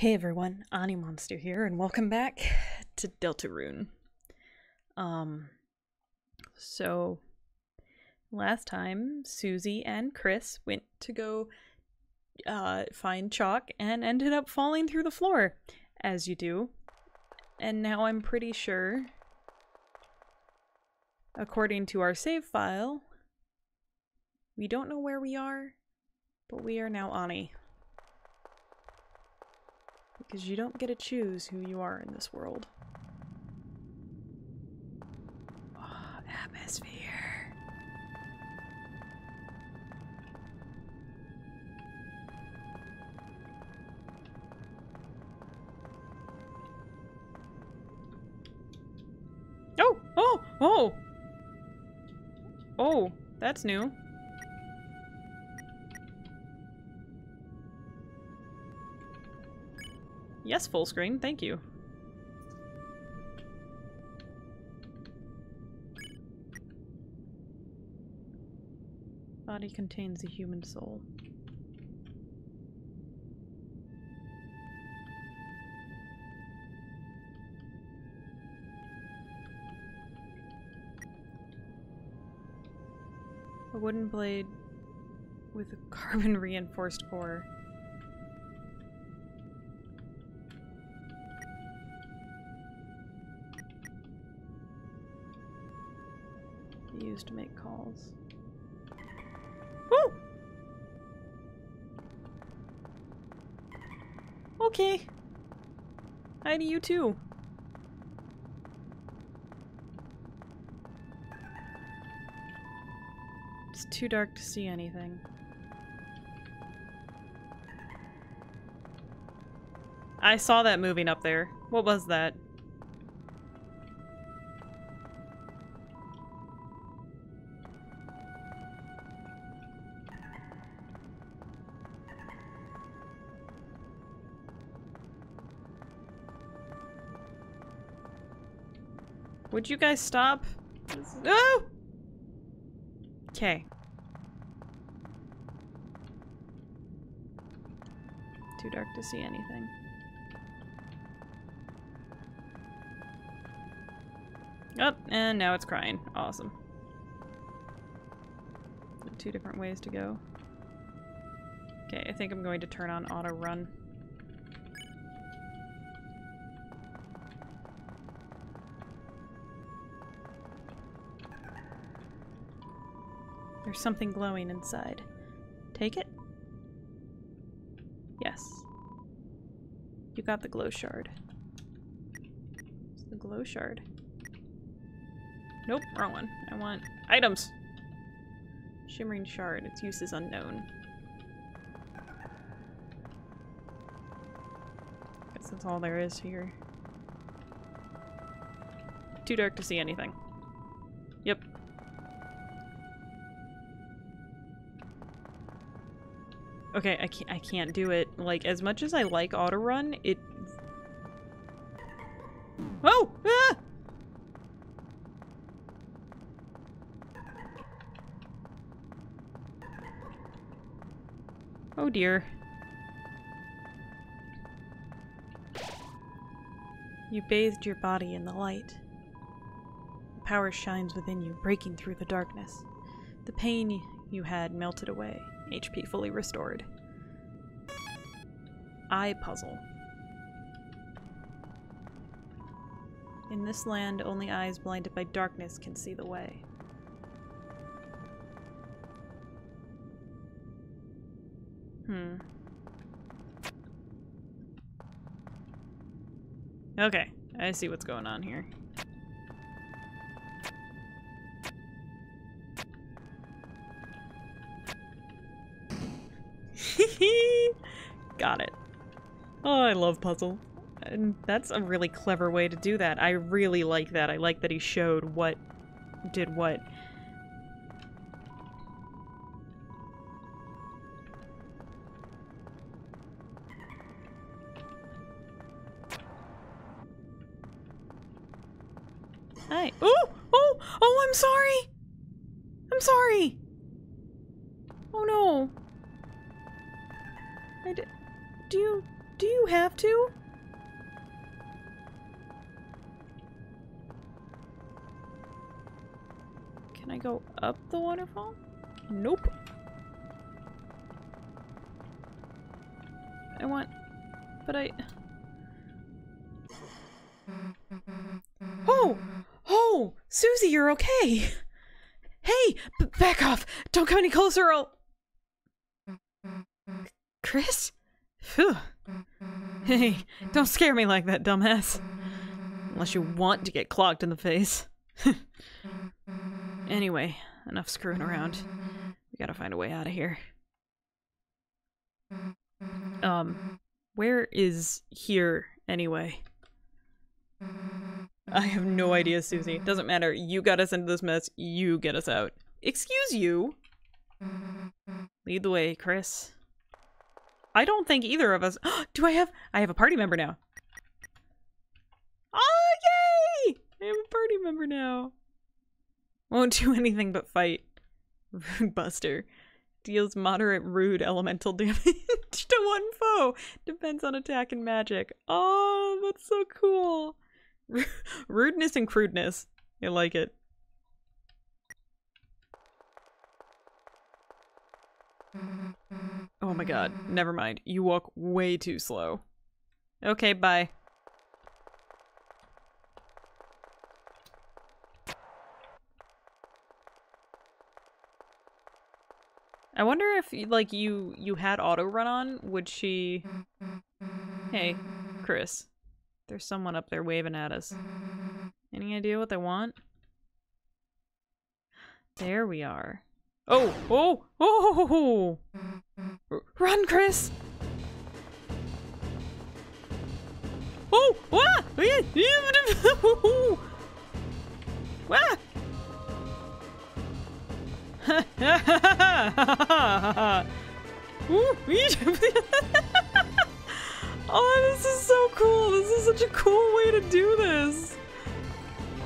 Hey everyone, Ani Monster here, and welcome back to Deltarune. Um, so last time Susie and Kris went to go uh, find Chalk and ended up falling through the floor, as you do. And now I'm pretty sure, according to our save file, we don't know where we are, but we are now Ani. Because you don't get to choose who you are in this world. Oh, atmosphere. Oh! Oh! Oh! Oh, that's new. Yes, full screen. Thank you. Body contains a human soul. A wooden blade with a carbon reinforced core. Used to make calls. Woo! Okay. Hi to you too. It's too dark to see anything. I saw that moving up there. What was that? Would you guys stop? Oh! Okay. Too dark to see anything. Up, oh, and now it's crying. Awesome. Two different ways to go. Okay, I think I'm going to turn on auto run. There's something glowing inside. Take it? Yes. You got the glow shard. It's the glow shard. Nope, wrong one. I want items. Shimmering shard. Its use is unknown. Guess that's all there is here. Too dark to see anything. Okay, I can't, I can't do it. Like, as much as I like auto run, it... Oh! Ah! Oh dear. You bathed your body in the light. The power shines within you, breaking through the darkness. The pain you had melted away. HP fully restored. Eye puzzle. In this land, only eyes blinded by darkness can see the way. Hmm. Okay, I see what's going on here. Love puzzle. And that's a really clever way to do that. I really like that. I like that he showed what did what. Hi. Oh! Oh! Oh, I'm sorry! I'm sorry! Oh no! I d do you do you have to? Can I go up the waterfall? Nope. I want... But I... Oh! Oh! Susie, you're okay! Hey! Back off! Don't come any closer I'll... Kris? Phew. Hey, don't scare me like that, dumbass. Unless you want to get clogged in the face. anyway, enough screwing around. We gotta find a way out of here. Um, where is here anyway? I have no idea, Susie. Doesn't matter. You got us into this mess. You get us out. Excuse you. Lead the way, Kris. I don't think either of us. Do I have? I have a party member now. Oh, yay! I have a party member now. Won't do anything but fight. Rude Buster. Deals moderate rude elemental damage to one foe. Depends on attack and magic. Oh, that's so cool. Rudeness and crudeness. I like it. Oh my god. Never mind. You walk way too slow. Okay, bye. I wonder if like you you had auto run on, would she Hey, Kris. There's someone up there waving at us. Any idea what they want? There we are. Oh, oh, oh! Run, Kris! Oh, wah! Wah! oh, this is so cool. This is such a cool way to do this.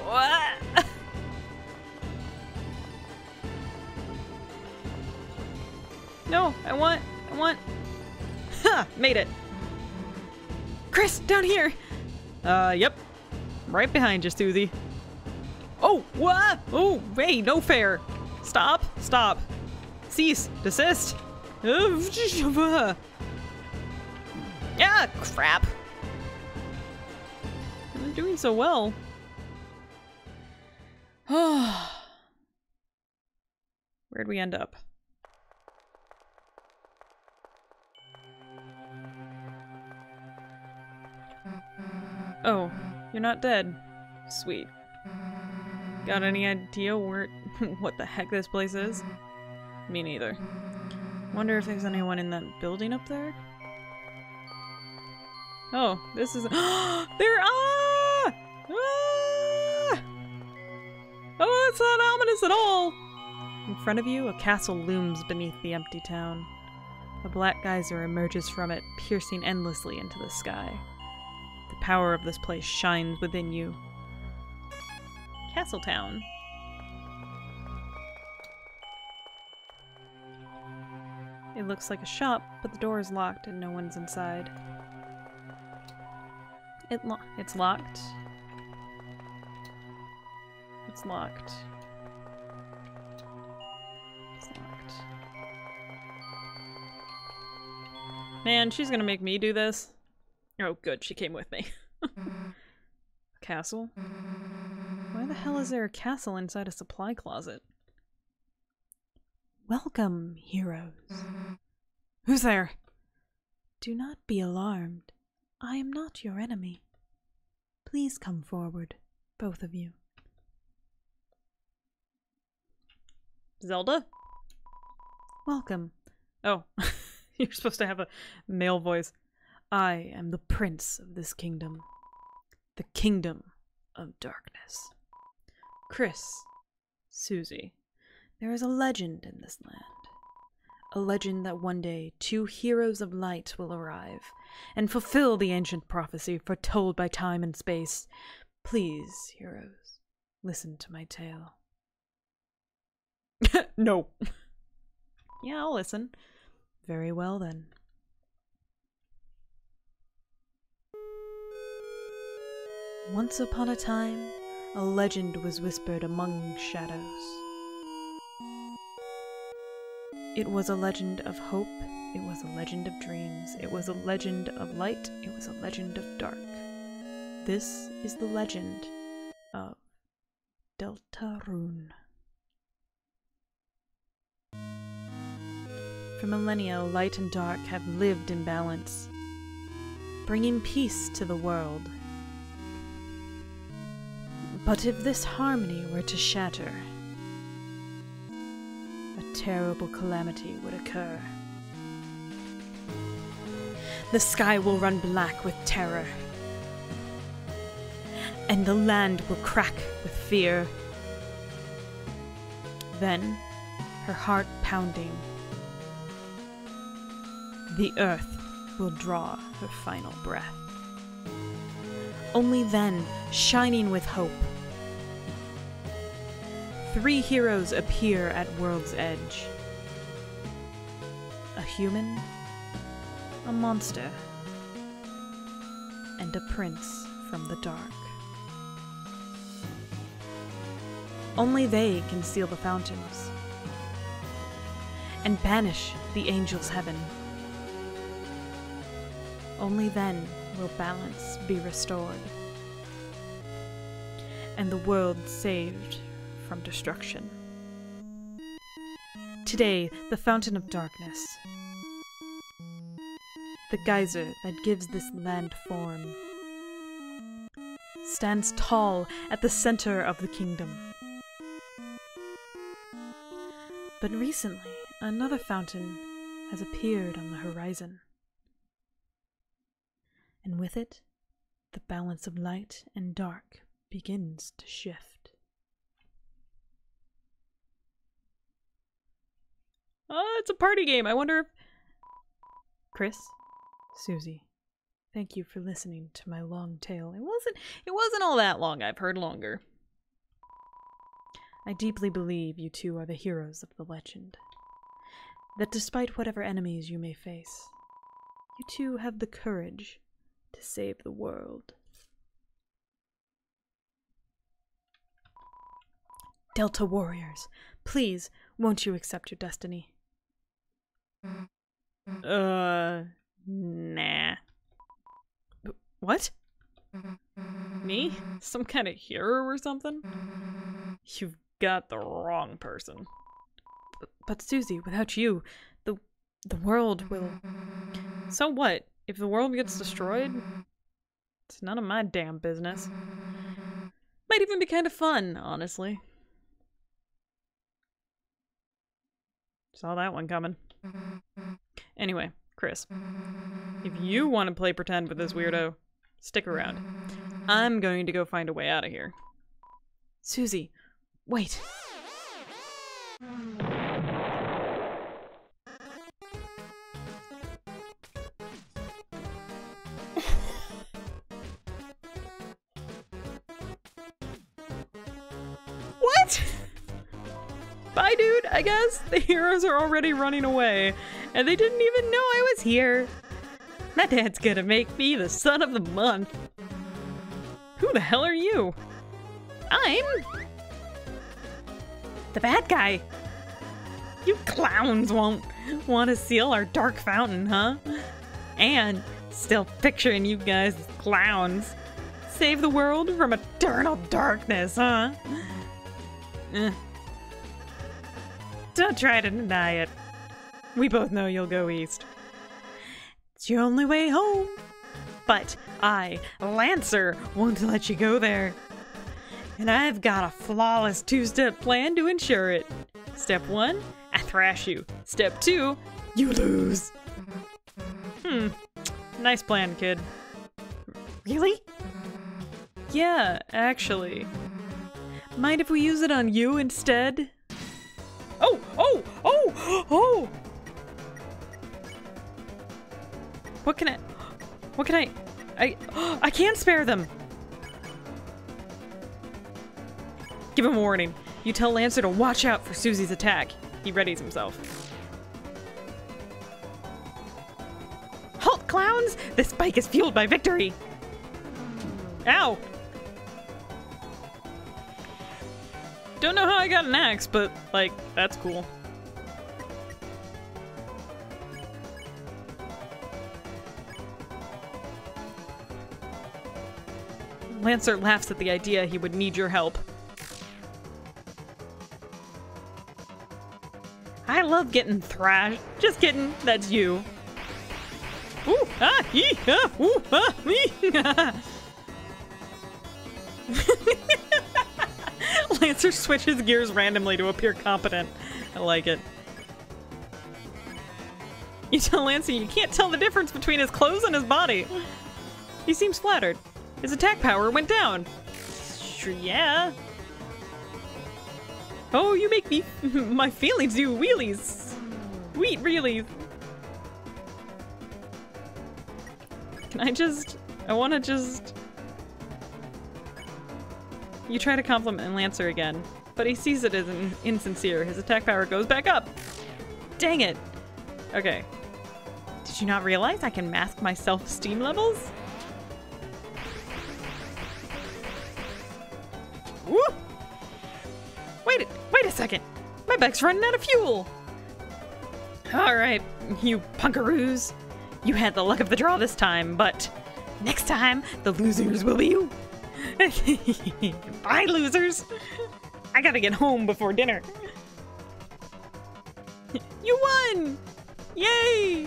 What? No, I want. Made it. Kris, down here. Uh, yep. Right behind you, Susie. Oh, what? Oh, hey, no fair. Stop, stop. Cease, desist. Yeah, crap. I'm doing so well. Where'd we end up? Oh, you're not dead. Sweet. Got any idea where what the heck this place is? Me neither. Wonder if there's anyone in that building up there? Oh, this is- There- ah! ah! Oh, it's not ominous at all! In front of you, a castle looms beneath the empty town. A black geyser emerges from it, piercing endlessly into the sky. The power of this place shines within you. Castletown. It looks like a shop, but the door is locked and no one's inside. It lo it's locked. It's locked. It's locked. Man, she's gonna make me do this. Oh, good, she came with me. castle? Why the hell is there a castle inside a supply closet? Welcome, heroes. Who's there? Do not be alarmed. I am not your enemy. Please come forward, both of you. Zelda? Welcome. Oh, you're supposed to have a male voice. I am the prince of this kingdom. The kingdom of darkness. Kris. Susie. There is a legend in this land. A legend that one day two heroes of light will arrive and fulfill the ancient prophecy foretold by time and space. Please, heroes, listen to my tale. no. yeah, I'll listen. Very well then. Once upon a time, a legend was whispered among shadows. It was a legend of hope, it was a legend of dreams, it was a legend of light, it was a legend of dark. This is the legend of Deltarune. For millennia, light and dark have lived in balance, bringing peace to the world. But if this harmony were to shatter, a terrible calamity would occur. The sky will run black with terror, and the land will crack with fear. Then, her heart pounding, the earth will draw her final breath. Only then, shining with hope, three heroes appear at World's Edge a human, a monster, and a prince from the dark. Only they can seal the fountains and banish the angels' heaven. Only then will balance be restored and the world saved from destruction. Today, the Fountain of Darkness, the geyser that gives this land form, stands tall at the center of the kingdom. But recently, another fountain has appeared on the horizon. And with it, the balance of light and dark begins to shift. Oh, it's a party game. I wonder if. Kris, Susie, thank you for listening to my long tale. It wasn't. It wasn't all that long. I've heard longer. I deeply believe you two are the heroes of the legend. That despite whatever enemies you may face, you two have the courage to save the world. Delta warriors, please, won't you accept your destiny? Uh, nah. What? Me? Some kind of hero or something? You've got the wrong person. But, but Susie, without you, the the world will. So what? If the world gets destroyed, it's none of my damn business. Might even be kind of fun, honestly. Saw that one coming. Anyway, Kris, if you want to play pretend with this weirdo, stick around. I'm going to go find a way out of here. Susie, wait. Bye, dude, I guess. The heroes are already running away, and they didn't even know I was here. My dad's gonna make me the son of the month. Who the hell are you? I'm the bad guy. You clowns won't want to seal our dark fountain, huh? And still picturing you guys as clowns. Save the world from eternal darkness, huh? Eh. Don't try to deny it. We both know you'll go east. It's your only way home. But I, Lancer, won't let you go there. And I've got a flawless two step plan to ensure it. Step one, I thrash you. Step two, you lose. Hmm, nice plan, kid. Really? Yeah, actually. Mind if we use it on you instead? Oh, oh, oh, oh! What can I, what can I, I, I can't spare them! Give him a warning. You tell Lancer to watch out for Susie's attack. He readies himself. Halt, clowns! This bike is fueled by victory! Ow! Don't know how I got an axe, but, like, that's cool. Lancer laughs at the idea he would need your help. I love getting thrashed. Just kidding, that's you. Ooh, ah, ah, ooh, ah. Lancer switches gears randomly to appear competent. I like it. You tell Lancer you can't tell the difference between his clothes and his body. He seems flattered. His attack power went down. Sure, yeah. Oh, you make me my feelings do wheelies. Sweet really. Can I just I wanna just You try to compliment Lancer again, but he sees it as insincere. His attack power goes back up. Dang it. Okay. Did you not realize I can mask my self-esteem levels? Woo! Wait, wait a second. My bike's running out of fuel. All right, you punkaroos. You had the luck of the draw this time, but next time the losers will be you. Bye, losers. I gotta get home before dinner. You won! Yay!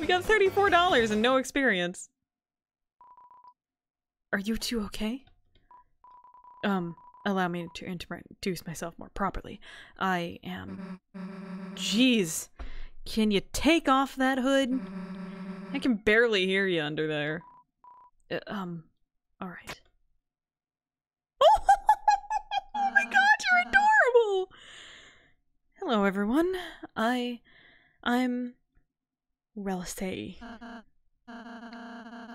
We got $34 and no experience. Are you two okay? Um, allow me to introduce myself more properly. I am. Jeez. Can you take off that hood? I can barely hear you under there. Uh, um, alright. Hello, everyone. I. I'm. Ralsei.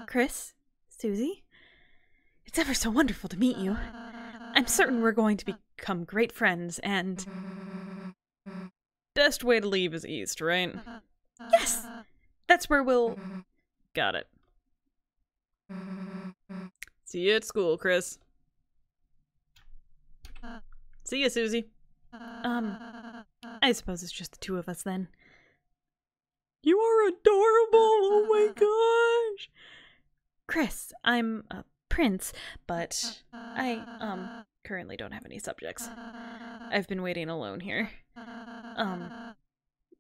Kris? Susie? It's ever so wonderful to meet you. I'm certain we're going to become great friends, and. Best way to leave is east, right? Yes! That's where we'll. Got it. See you at school, Kris. See you, Susie. Um, I suppose it's just the two of us then. You are adorable! Oh my gosh! Kris, I'm a prince, but I, um, currently don't have any subjects. I've been waiting alone here. Um,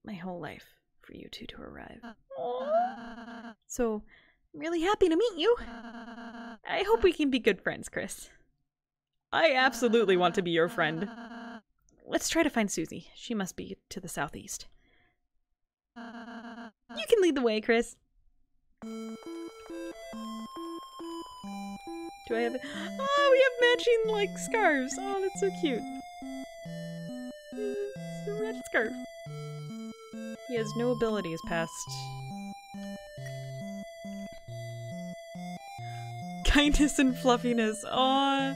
my whole life for you two to arrive. Aw. So, I'm really happy to meet you. I hope we can be good friends, Kris. I absolutely want to be your friend. Let's try to find Susie. She must be to the southeast. Uh, you can lead the way, Kris. Do I have it? Oh, we have matching, like, scarves. Oh, that's so cute. It's a red scarf. He has no abilities past... Kindness and fluffiness. Aw.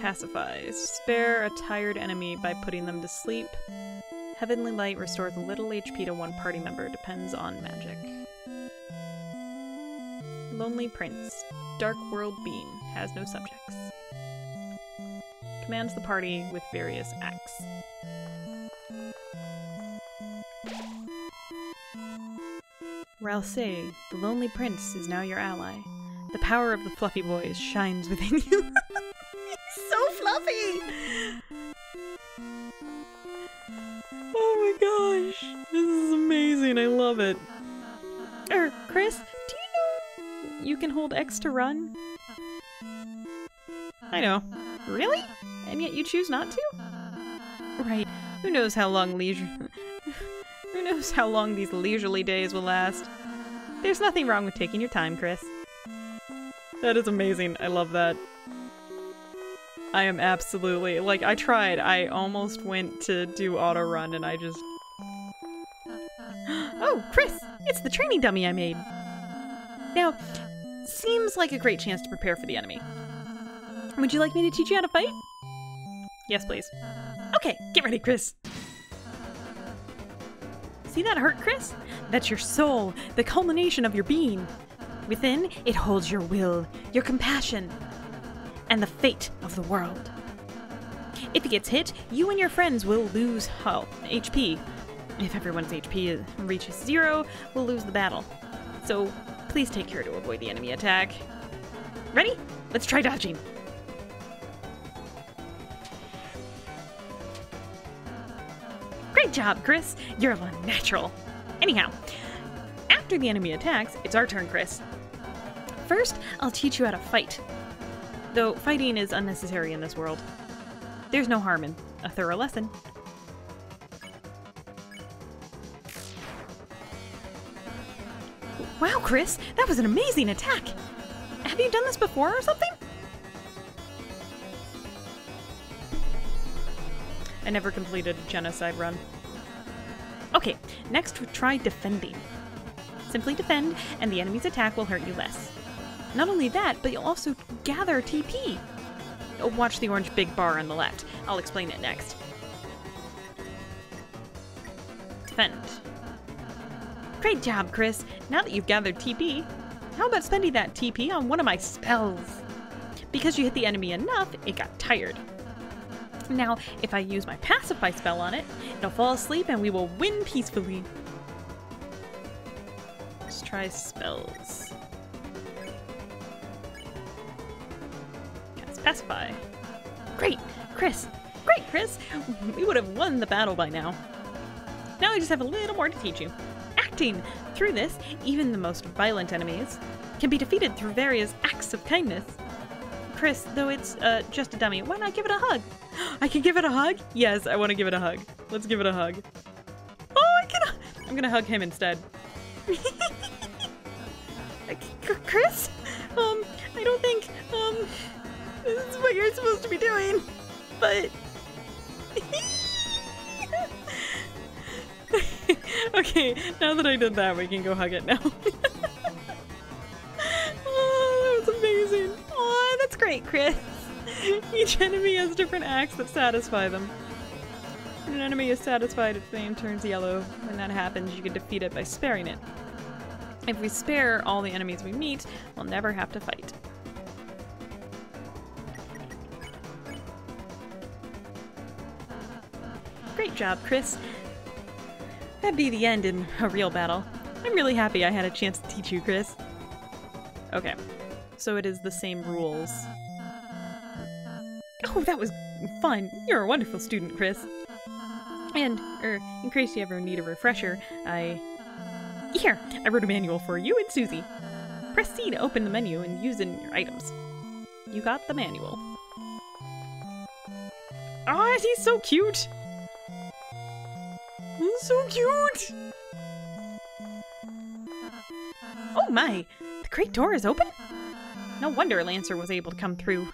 Pacify. Spare a tired enemy by putting them to sleep. Heavenly Light restores a little HP to one party member. Depends on magic. Lonely Prince. Dark World Being. Has no subjects. Commands the party with various acts. Ralsei, the Lonely Prince, is now your ally. The power of the Fluffy Boys shines within you. Kris, do you know you can hold X to run? I know. Really? And yet you choose not to? Right. Who knows how long leisure. Who knows how long these leisurely days will last? There's nothing wrong with taking your time, Kris. That is amazing. I love that. I am absolutely like I tried. I almost went to do auto run and I just It's the training dummy I made. Now, seems like a great chance to prepare for the enemy. Would you like me to teach you how to fight? Yes, please. Okay, get ready, Kris. See that hurt, Kris? That's your soul, the culmination of your being. Within, it holds your will, your compassion, and the fate of the world. If he gets hit, you and your friends will lose oh, health, HP. If everyone's HP reaches zero, we'll lose the battle. So please take care to avoid the enemy attack. Ready? Let's try dodging. Great job, Kris. You're a natural. Anyhow, after the enemy attacks, it's our turn, Kris. First, I'll teach you how to fight. Though fighting is unnecessary in this world. There's no harm in a thorough lesson. Wow, Kris, that was an amazing attack! Have you done this before or something? I never completed a genocide run. Okay, next try defending. Simply defend, and the enemy's attack will hurt you less. Not only that, but you'll also gather TP. Oh, watch the orange big bar on the left. I'll explain it next. Great job, Kris. Now that you've gathered TP, how about spending that TP on one of my spells? Because you hit the enemy enough, it got tired. Now, if I use my Pacify spell on it, it'll fall asleep and we will win peacefully. Let's try spells. Cast Pacify. Great! Kris! Great, Kris! We would have won the battle by now. Now I just have a little more to teach you. Through this, even the most violent enemies can be defeated through various acts of kindness. Kris, though it's uh, just a dummy, why not give it a hug? I can give it a hug? Yes, I want to give it a hug. Let's give it a hug. Oh, I can. I'm gonna hug him instead. Kris, um, I don't think um this is what you're supposed to be doing, but. okay, now that I did that, we can go hug it now. oh, that was amazing. Oh, that's great, Kris. Each enemy has different acts that satisfy them. When an enemy is satisfied, its name turns yellow. When that happens, you can defeat it by sparing it. If we spare all the enemies we meet, we'll never have to fight. Great job, Kris. That'd be the end in a real battle. I'm really happy I had a chance to teach you, Kris. Okay, so it is the same rules. Oh, that was fun. You're a wonderful student, Kris. And, er, in case you ever need a refresher, I... Here, I wrote a manual for you and Susie. Press C to open the menu and use in your items. You got the manual. Ah, oh, he's so cute! So cute! Oh my! The great door is open? No wonder Lancer was able to come through.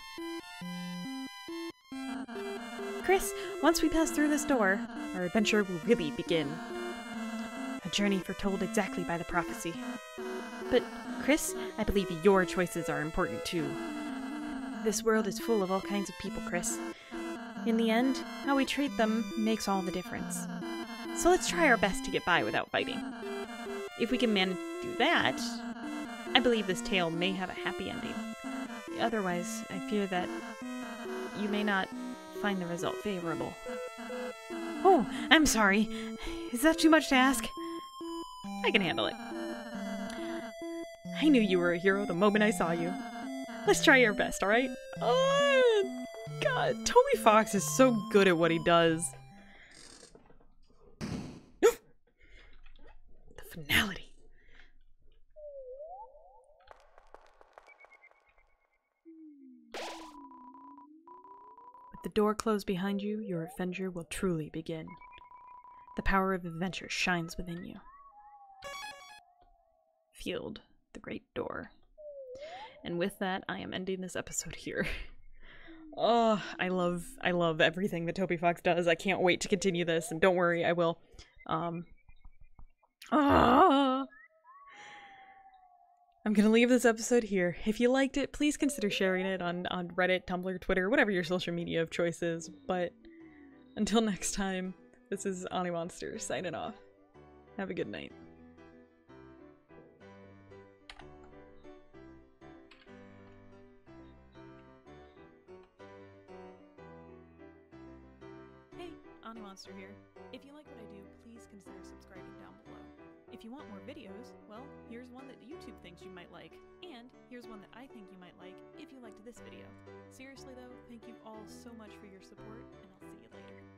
Kris, once we pass through this door, our adventure will really begin. A journey foretold exactly by the prophecy. But, Kris, I believe your choices are important too. This world is full of all kinds of people, Kris. In the end, how we treat them makes all the difference. So let's try our best to get by without fighting. If we can manage to do that, I believe this tale may have a happy ending. Otherwise, I fear that you may not find the result favorable. Oh, I'm sorry. Is that too much to ask? I can handle it. I knew you were a hero the moment I saw you. Let's try your best, alright? Oh, God, Toby Fox is so good at what he does. Door closed behind you, your adventure will truly begin. The power of adventure shines within you. Field, the great door. And with that, I am ending this episode here. oh, I love I love everything that Toby Fox does. I can't wait to continue this, and don't worry, I will. Um. Ah. I'm gonna leave this episode here. If you liked it, please consider sharing it on, on Reddit, Tumblr, Twitter, whatever your social media of choice is. But until next time, this is Ani Monster signing off. Have a good night. Hey, Ani Monster here. If you like what I do, please consider subscribing down below. If you want more videos, well, here's one that YouTube thinks you might like, and here's one that I think you might like if you liked this video. Seriously though, thank you all so much for your support, and I'll see you later.